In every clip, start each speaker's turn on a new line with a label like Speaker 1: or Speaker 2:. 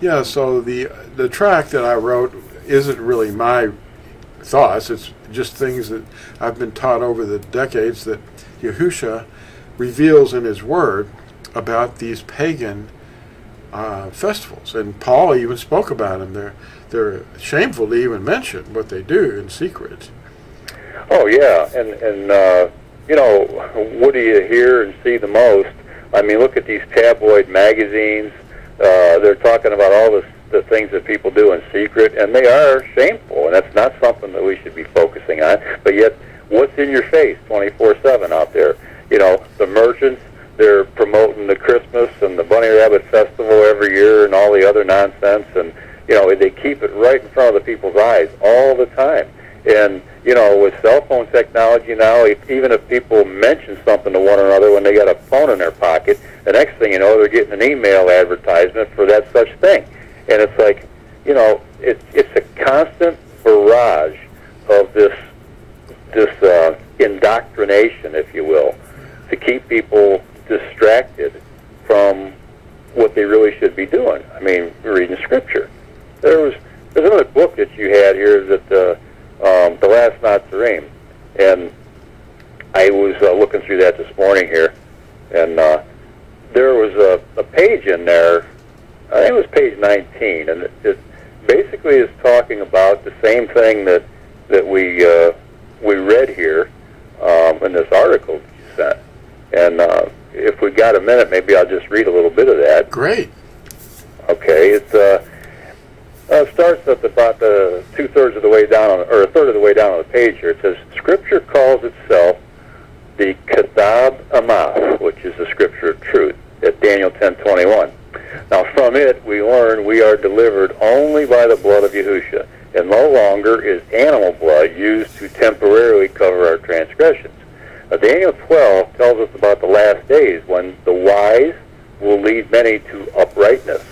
Speaker 1: Yeah, so the the track that I wrote isn't really my thoughts. It's just things that I've been taught over the decades that Yahusha reveals in his word about these pagan uh, festivals. And Paul even spoke about them. They're they're shameful to even mention what they do in secret.
Speaker 2: Oh yeah, and and uh, you know what do you hear and see the most? I mean, look at these tabloid magazines. Uh, they're talking about all this, the things that people do in secret, and they are shameful, and that's not something that we should be focusing on. But yet, what's in your face 24/7 out there? You know, the merchants they're promoting the Christmas and the Bunny Rabbit Festival every year and all the other nonsense, and you know they keep it right in front of the people's eyes all the time. And you know, with cell phone technology now, if, even if people mention something to one another when they got a phone in their pocket, the next thing you know, they're getting an email advertisement for that such thing. And it's like, you know, it's it's a constant barrage of this this uh, indoctrination, if you will, to keep people distracted from what they really should be doing. I mean, reading scripture. There was there's another book that you had here that uh, um, the last Nazarene, and I was uh, looking through that this morning here, and uh, there was a, a page in there. I think it was page 19, and it, it basically is talking about the same thing that that we uh, we read here um, in this article that you sent. And uh, if we got a minute, maybe I'll just read a little bit of that.
Speaker 1: Great.
Speaker 2: Okay, it uh, uh, starts at about the two thirds of the way down, on, or a third of the way down on the page here. It says, "Scripture calls itself the Kitab Amath, which is the Scripture of truth." Daniel ten twenty one. Now, from it we learn we are delivered only by the blood of Yahusha, and no longer is animal blood used to temporarily cover our transgressions. Now, Daniel 12 tells us about the last days when the wise will lead many to uprightness.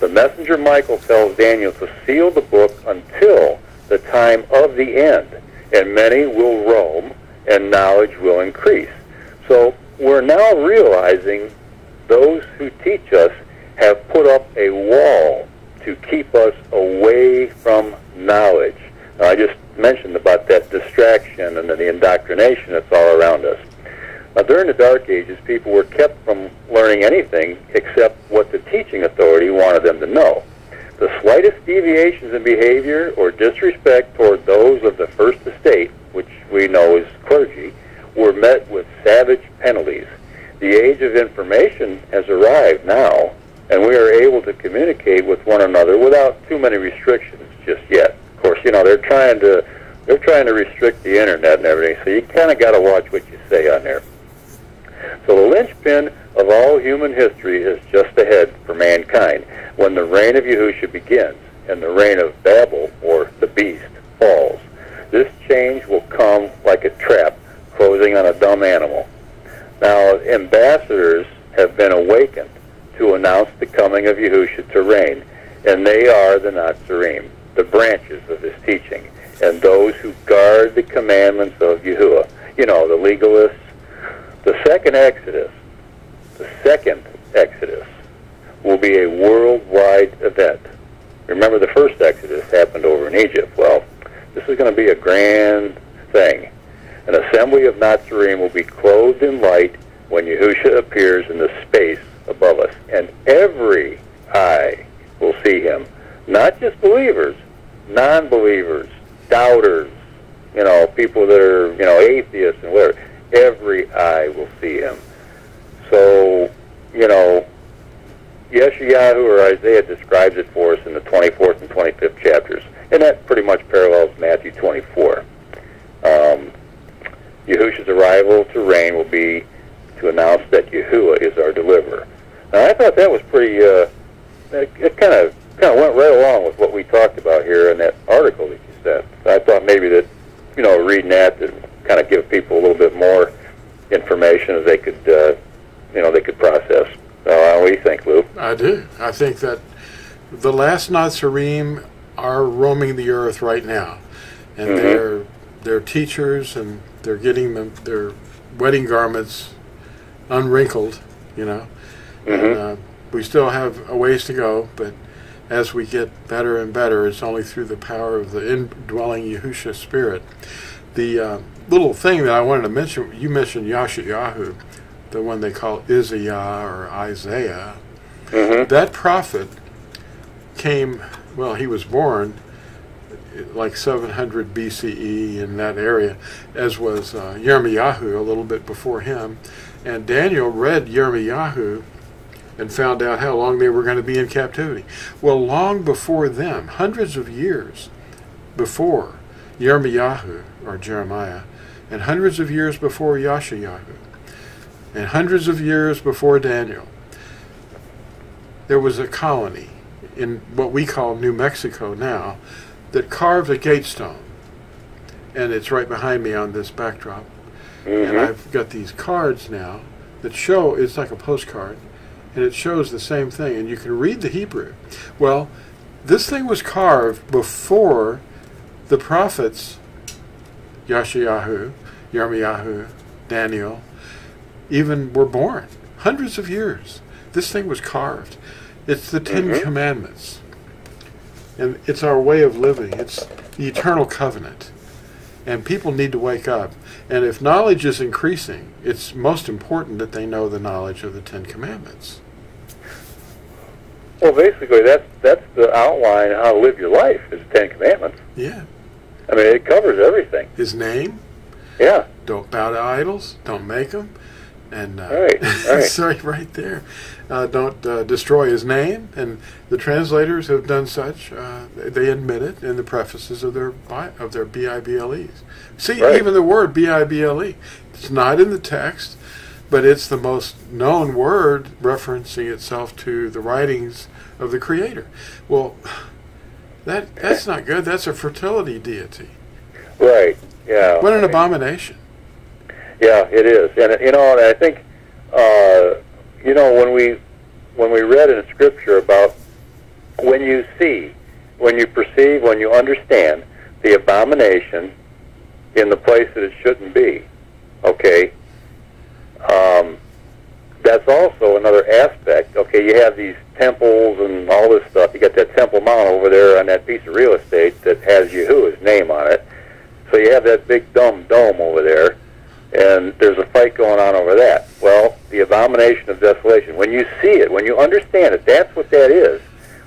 Speaker 2: The messenger Michael tells Daniel to seal the book until the time of the end, and many will roam, and knowledge will increase. So we're now realizing those who teach us have put up a wall to keep us away from knowledge. Now, I just mentioned about that distraction and the indoctrination that's all around us. Now, during the Dark Ages, people were kept from learning anything except what the teaching authority wanted them to know. The slightest deviations in behavior or disrespect toward those of the First Estate, which we know is clergy, were met with savage penalties. The age of information has arrived now, and we are able to communicate with one another without too many restrictions just yet. Of course, you know they're trying to they're trying to restrict the internet and everything, so you kind of got to watch what you say on there. So the linchpin of all human history is just ahead for mankind when the reign of Yahusha begins and the reign of Babel, or the beast, falls. This change will come like a trap closing on a dumb animal. Now, ambassadors have been awakened to announce the coming of Yahusha to reign, and they are the Nazarene, the branches of his teaching, and those who guard the commandments of Yahuwah. You know, the legalists, the second Exodus, the second Exodus, will be a worldwide event. Remember, the first Exodus happened over in Egypt. Well, this is going to be a grand thing. An assembly of Nazarene will be clothed in light when Yahusha appears in the space above us, and every eye will see him. Not just believers, non-believers, doubters, you know, people that are, you know, atheists and whatever every eye will see him. So, you know, Yeshayahu or Isaiah describes it for us in the 24th and 25th chapters, and that pretty much parallels Matthew 24. Um, Yahusha's arrival to reign will be to announce that Yahuwah is our deliverer. Now, I thought that was pretty. Uh, it kind of kind of went right along with what we talked about here in that article that you sent. I thought maybe that, you know, reading that that kind of give people a little bit more information as they could, uh, you know, they could process. Uh, what do you think, Lew?
Speaker 1: I do. I think that the last Nazarene are roaming the earth right now, and mm-hmm. they're they're teachers and they're getting them their wedding garments unwrinkled, you know. Mm-hmm. And, uh, we still have a ways to go, but as we get better and better, it's only through the power of the indwelling Yahusha spirit. The uh, little thing that I wanted to mention, you mentioned Yashayahu, the one they call Isaiah or Isaiah.
Speaker 2: hmm
Speaker 1: That prophet came, well, he was born like 700 BCE in that area, as was uh, Yirmiyahu a little bit before him. And Daniel read Yirmiyahu and found out how long they were going to be in captivity. Well, long before them, hundreds of years before Yirmiyahu or Jeremiah, and hundreds of years before Yashayahu, and hundreds of years before Daniel, there was a colony in what we call New Mexico now that carved a gate stone. And it's right behind me on this backdrop. And
Speaker 2: hmm
Speaker 1: I've got these cards now that show it's like a postcard and it shows the same thing and you can read the Hebrew. Well, this thing was carved before the prophets Yashayahu, Yirmiyahu, Daniel even were born. Hundreds of years. This thing was carved. It's the 10
Speaker 2: Mhm.
Speaker 1: Commandments. And it's our way of living. It's the eternal covenant. And people need to wake up. And if knowledge is increasing, it's most important that they know the knowledge of the Ten Commandments.
Speaker 2: Well, basically, that's that's the outline of how to live your life is the Ten Commandments.
Speaker 1: Yeah.
Speaker 2: I mean, it covers everything.
Speaker 1: His name,
Speaker 2: Yeah.
Speaker 1: don't bow to idols, don't make them. And uh,
Speaker 2: Right, right.
Speaker 1: sorry, right there. Uh, don't uh, destroy his name. And the translators have done such. Uh, they admit it in the prefaces of their of their BIBLEs. See,
Speaker 2: Right.
Speaker 1: even the word BIBLE, it's not in the text, but it's the most known word referencing itself to the writings of the Creator. Well, that that's not good. That's a fertility deity.
Speaker 2: Right. Yeah.
Speaker 1: What an abomination.
Speaker 2: Yeah, it is, and you know, I think, uh, you know, when we when we read in Scripture about when you see, when you perceive, when you understand the abomination in the place that it shouldn't be, okay. Um, that's also another aspect. Okay, you have these temples and all this stuff. You got that Temple Mount over there on that piece of real estate that has Yahuwah's name on it. So you have that big dumb dome over there and there's a fight going on over that. Well, the abomination of desolation. When you see it, when you understand it, that's what that is.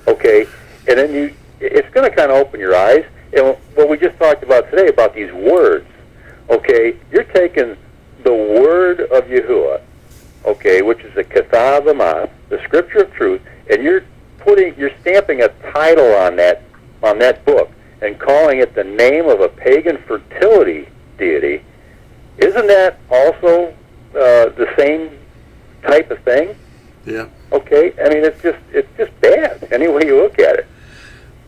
Speaker 2: Okay, and then you, it's going to kind of open your eyes. And what we just talked about today about these words. Okay, you're taking the word of Yahuwah, okay, which is the Kathah Amath, the Scripture of Truth, and you're putting, you're stamping a title on that, on that book, and calling it the name of a pagan fertility deity isn't that also uh, the same type of thing?
Speaker 1: Yeah.
Speaker 2: Okay, I mean it's just it's just bad any way you look at it.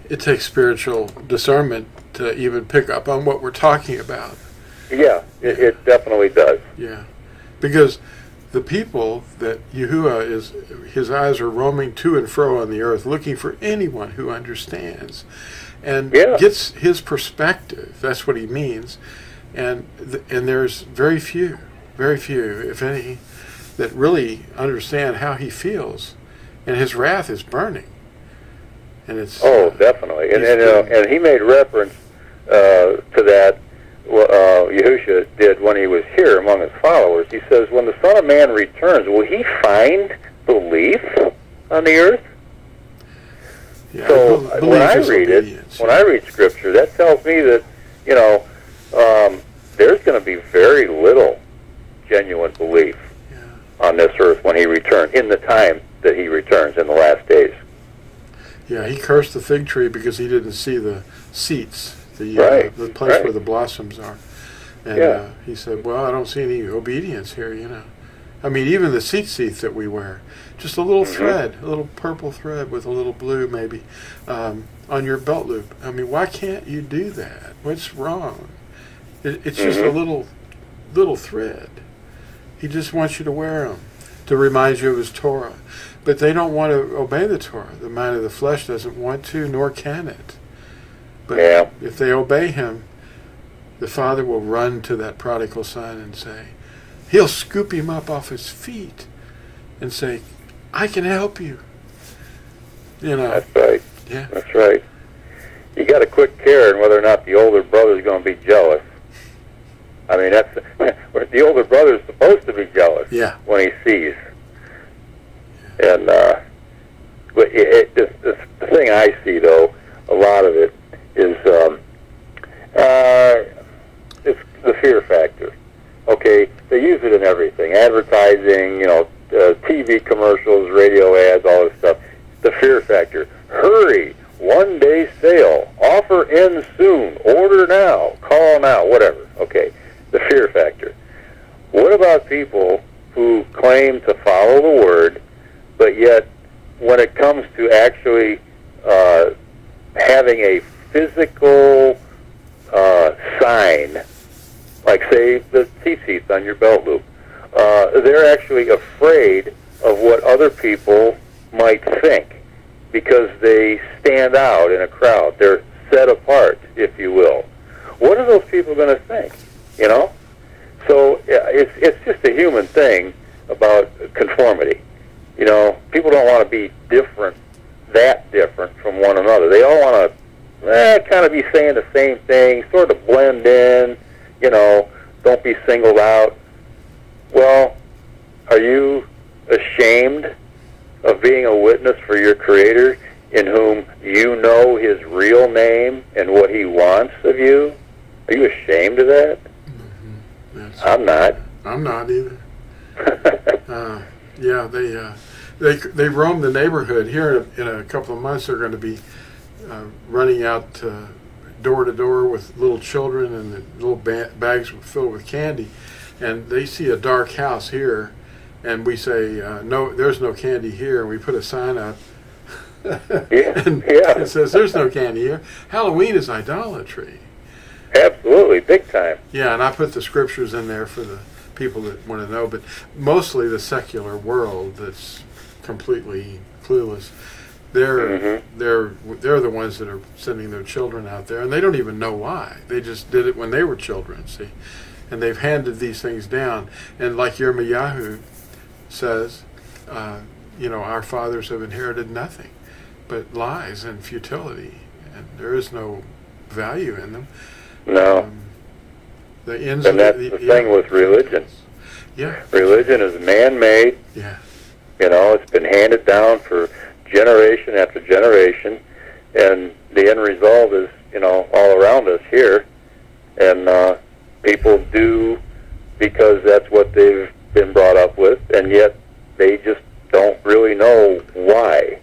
Speaker 1: It takes spiritual discernment to even pick up on what we're talking about.
Speaker 2: Yeah, it, it definitely does.
Speaker 1: Yeah. Because the people that Yahuwah is, his eyes are roaming to and fro on the earth, looking for anyone who understands and
Speaker 2: Yeah.
Speaker 1: gets his perspective. That's what he means. And, th- and there's very few, very few, if any, that really understand how he feels. And his wrath is burning. And it's.
Speaker 2: Oh, definitely. And and, uh, and he made reference uh, to that. Uh, Yahusha did when he was here among his followers. He says, "When the Son of Man returns, will he find belief on the earth?"
Speaker 1: yeah,
Speaker 2: So when I read
Speaker 1: obedience.
Speaker 2: it, when I read Scripture, that tells me that you know um, there's going to be very little genuine belief. On this earth when He returns in the time that He returns in the last days.
Speaker 1: Yeah, he cursed the fig tree because he didn't see the seats, the
Speaker 2: Right,
Speaker 1: uh, the place
Speaker 2: right.
Speaker 1: where the blossoms are. And
Speaker 2: Yeah.
Speaker 1: uh, he said, "Well, I don't see any obedience here." You know, I mean, even the tzitzits that we wear, just a little
Speaker 2: Mhm.
Speaker 1: thread, a little purple thread with a little blue maybe um, on your belt loop. I mean, why can't you do that? What's wrong? It, it's just a
Speaker 2: Mhm.
Speaker 1: little little thread. He just wants you to wear them to remind you of his Torah. But they don't want to obey the Torah. The mind of the flesh doesn't want to, nor can it. But
Speaker 2: Yeah.
Speaker 1: if they obey him, the father will run to that prodigal son and say, he'll scoop him up off his feet and say, I can help you. You know,
Speaker 2: That's right.
Speaker 1: Yeah.
Speaker 2: That's right. You got to quit caring whether or not the older brother's going to be jealous. I mean, that's the older brother's supposed to be jealous
Speaker 1: Yeah.
Speaker 2: when he sees. And uh, but it, it, this, the thing I see though, a lot of it is um, uh, it's the fear factor. Okay, they use it in everything: advertising, you know, uh, TV commercials, radio ads, all this stuff. The fear factor. Hurry! One day sale. Offer ends soon. Order now. Call now. Whatever. Okay. The fear factor. What about people who claim to follow the word, but yet when it comes to actually uh, having a physical uh, sign, like say the tzitzits on your belt loop, uh, they're actually afraid of what other people might think because they stand out in a crowd. They're set apart, if you will. What are those people going to think? You know. So it's it's just a human thing about conformity. You know, people don't want to be different, that different from one another. They all want to eh, kind of be saying the same thing, sort of blend in. You know, don't be singled out. Well, are you ashamed of being a witness for your Creator, in whom you know His real name and what He wants of you? Are you ashamed of that? I'm not.
Speaker 1: I'm not either. Uh, yeah, they uh, they they roam the neighborhood here. In a, in a couple of months, they're going to be uh, running out uh, door to door with little children and the little ba- bags filled with candy, and they see a dark house here, and we say, uh, "No, there's no candy here." And we put a sign up.
Speaker 2: Yeah,
Speaker 1: and
Speaker 2: yeah.
Speaker 1: It says, "There's no candy here." Halloween is idolatry.
Speaker 2: Absolutely, big time.
Speaker 1: Yeah, and I put the scriptures in there for the people that want to know, but mostly the secular world that's completely clueless. They're
Speaker 2: Mhm.
Speaker 1: they're they're the ones that are sending their children out there, and they don't even know why. They just did it when they were children. See, and they've handed these things down. And like Yirmiyahu says, uh, you know, our fathers have inherited nothing but lies and futility, and there is no value in them.
Speaker 2: No,
Speaker 1: Um, the ends
Speaker 2: and that's the thing with religion.
Speaker 1: Yeah,
Speaker 2: Religion is man-made.
Speaker 1: yeah,
Speaker 2: You know, it's been handed down for generation after generation, and the end result is, you know, all around us here. And uh, people do because that's what they've been brought up with, and yet they just don't really know why.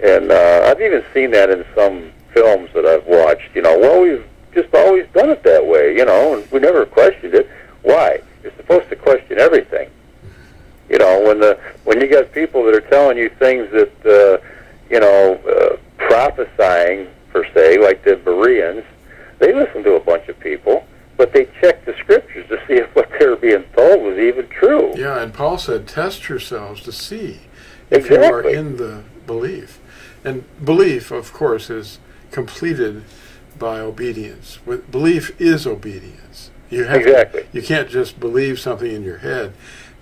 Speaker 2: And uh, I've even seen that in some films that I've watched. You know, well, we've just always done it that way, you know, and we never questioned it. Why? You're supposed to question everything. You know, when the when you got people that are telling you things that uh, you know, uh, prophesying per se, like the Bereans, they listen to a bunch of people, but they check the scriptures to see if what they were being told was even true.
Speaker 1: yeah. And Paul said, "Test yourselves to see if you are in the belief." And belief, of course, is completed by obedience. With- Belief is obedience. You have
Speaker 2: Exactly.
Speaker 1: To, you can't just believe something in your head.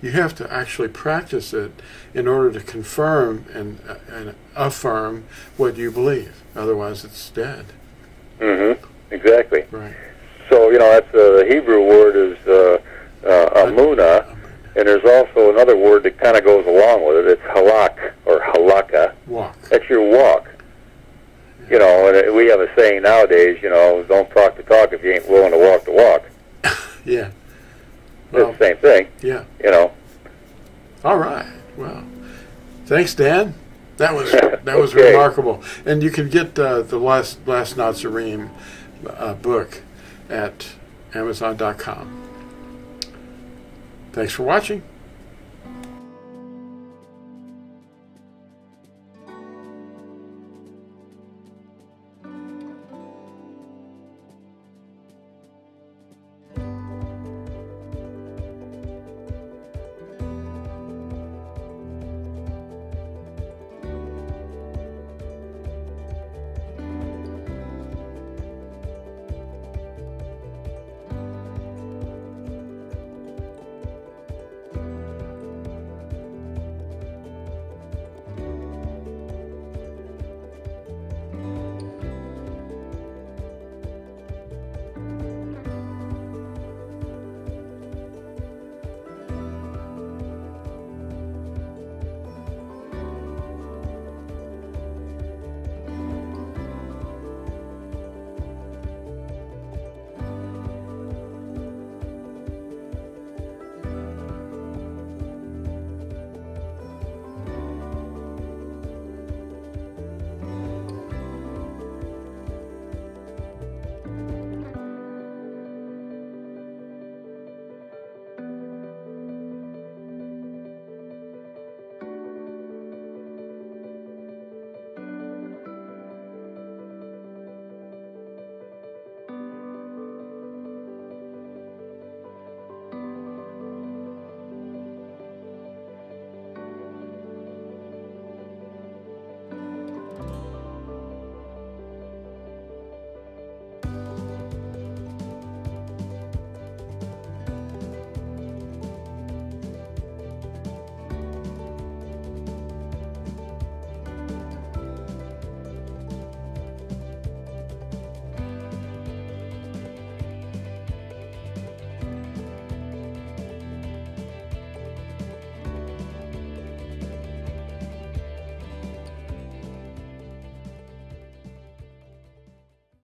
Speaker 1: You have to actually practice it in order to confirm and, uh, and affirm what you believe. Otherwise, it's dead.
Speaker 2: Mm-hmm. Exactly.
Speaker 1: Right.
Speaker 2: So you know, that's uh, the Hebrew word is uh, uh, emunah, and there's also another word that kind of goes along with it. It's halak or halaka.
Speaker 1: Walk.
Speaker 2: That's your walk. You know, and we have a saying nowadays. You know, don't talk the talk if you ain't willing to walk the walk.
Speaker 1: Yeah.
Speaker 2: It's the same thing.
Speaker 1: yeah.
Speaker 2: You know.
Speaker 1: All right. Well, thanks, Dan. That was that was remarkable. And you can get uh, the last last Nazarene uh, book at Amazon.com. Thanks for watching.